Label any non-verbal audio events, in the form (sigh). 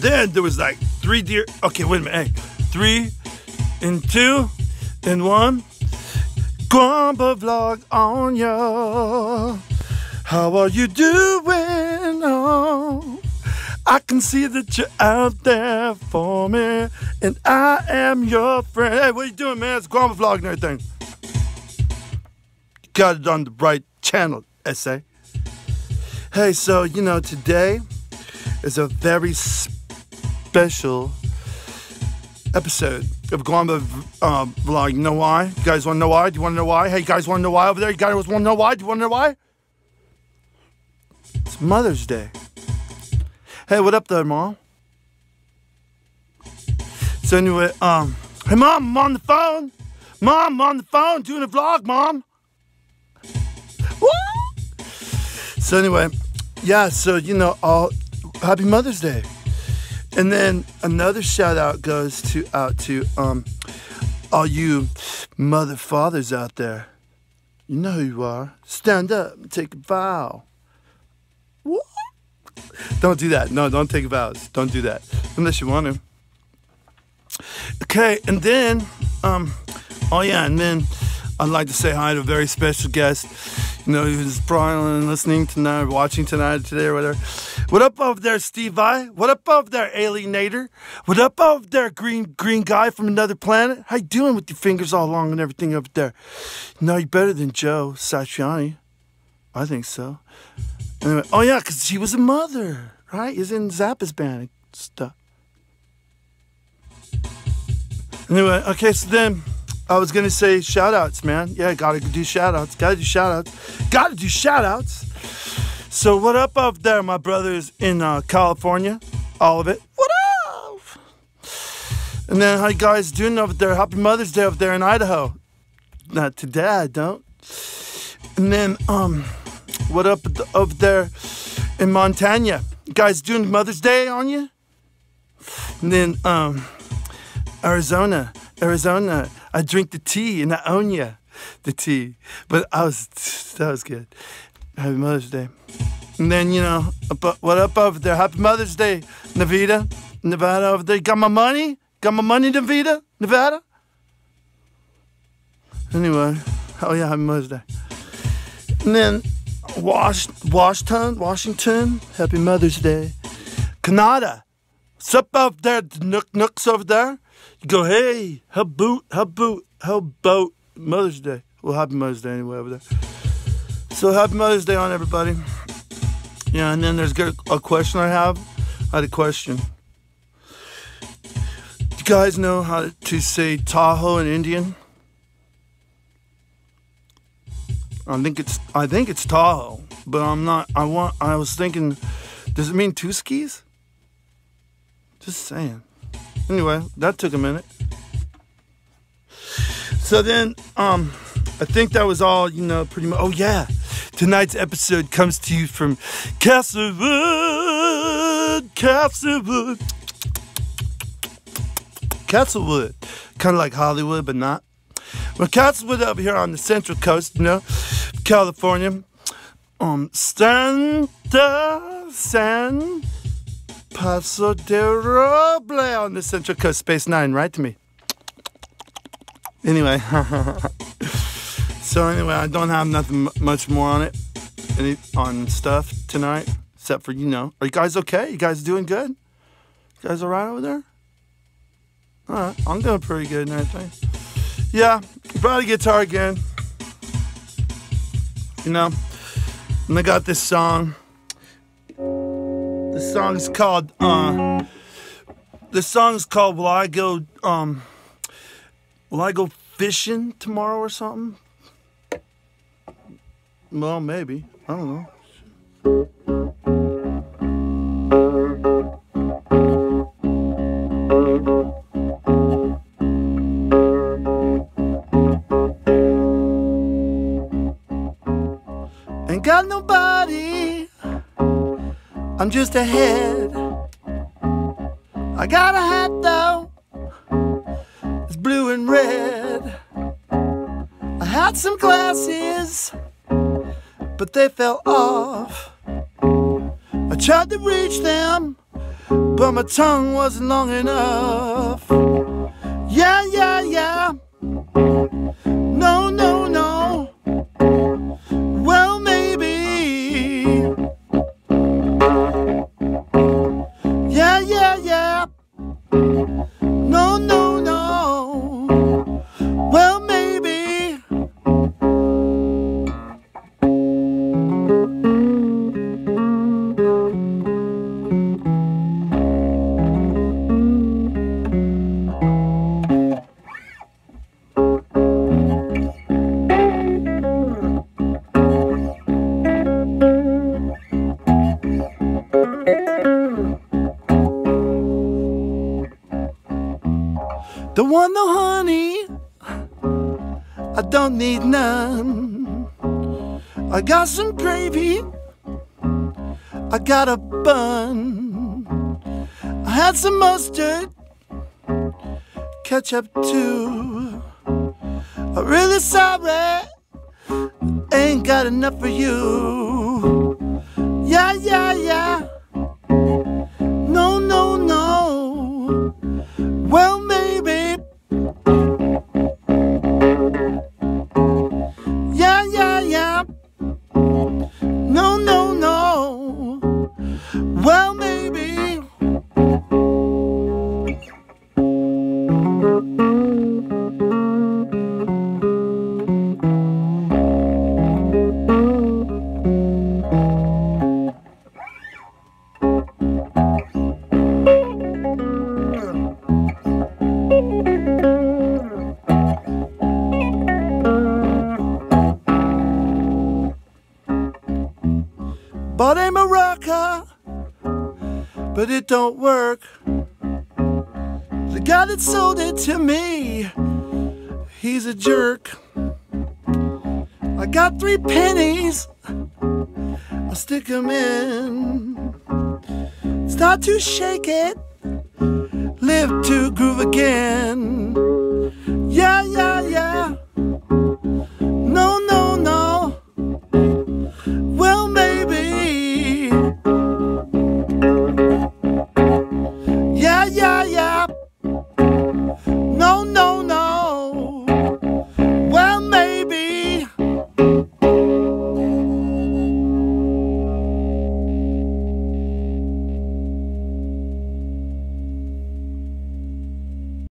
then there was like three deer. Okay, wait a minute. Hey, three and two and one. Gwamba vlog on ya. How are you doing? Oh, I can see that you're out there for me, and I am your friend. Hey, what you doing, man? It's Gwamba vlog and everything. Got it on the right channel, essay. Hey, so you know today is a very special episode of Gwamba um, vlog. Know why? You guys want to know why? Do you want to know why? Hey, guys want to know why over there? You guys want to know why? Do you want to know why? It's Mother's Day. Hey, what up there, Mom? So anyway, um, hey, Mom, I'm on the phone. Mom, I'm on the phone doing a vlog, Mom. What? So anyway, yeah, so, you know, all, happy Mother's Day. And then another shout out goes to out to um all you mother fathers out there. You know who you are. Stand up and take a vow. What? Don't do that. No, don't take vows. Don't do that. Unless you want to. Okay, and then um oh yeah, and then I'd like to say hi to a very special guest. You know, who's probably listening tonight, watching tonight, today, or whatever. What up over there, Steve Vai? What up over there, Alienator? What up over there, green green guy from another planet? How you doing with your fingers all long and everything up there? No, you're better than Joe Satriani. I think so. Anyway, oh yeah, because she was a mother, right? He's in Zappa's band and stuff. Anyway, okay, so then I was gonna say shout outs, man. Yeah, gotta do shout outs. Gotta do shout outs. Gotta do shout outs. So what up up there, my brothers in uh, California? All of it. What up? And then how you guys doing over there? Happy Mother's Day over there in Idaho. Not today, I don't. And then um, what up over there in Montana? You guys doing Mother's Day on you? And then um, Arizona, Arizona. I drink the tea and I own you, the tea. But I was that was good. Happy Mother's Day. And then, you know, what up over there? Happy Mother's Day, Nevada. Nevada over there. Got my money? Got my money, Nevada? Nevada? Anyway, oh yeah, Happy Mother's Day. And then, Wash, Washington, Washington, Happy Mother's Day. Canada. What's up up there, the nook nooks over there? You go, hey, how boot, how boot, how about Mother's Day? Well, Happy Mother's Day anyway over there. So happy Mother's Day on everybody. Yeah, and then there's a question I have. I had a question. Do you guys know how to say Tahoe in Indian? I think it's I think it's Tahoe, but I'm not. I want. I was thinking, does it mean two skis? Just saying. Anyway, that took a minute. So then, um, I think that was all. You know, pretty much. Oh yeah. Tonight's episode comes to you from Castlewood, Castlewood, Castlewood. Kind of like Hollywood, but not. Well, Castlewood over here on the central coast, you know, California. Um, Santa San Paso de Roble on the central coast, Space Nine, right to me. Anyway. (laughs) So anyway, I don't have nothing much more on it, any on stuff tonight, except for you know. Are you guys okay? You guys doing good? You guys all right over there? All right, I'm doing pretty good and everything. Yeah, brought a guitar again. You know, and I got this song. The song's called. uh The song's called "Will I Go." Um, Will I go fishing tomorrow or something? Well, maybe. I don't know. Ain't got nobody. I'm just a head. I got a hat though. It's blue and red. I had some glasses but they fell off. I tried to reach them, but my tongue wasn't long enough. Yeah, yeah, yeah. Don't want no honey. I don't need none. I got some gravy. I got a bun. I had some mustard. Ketchup too. I'm really sorry. Ain't got enough for you. Yeah, yeah, yeah. Bought a maraca, but it don't work. The guy that sold it to me, he's a jerk. I got three pennies, I'll stick 'em in. Start to shake it, live to groove again.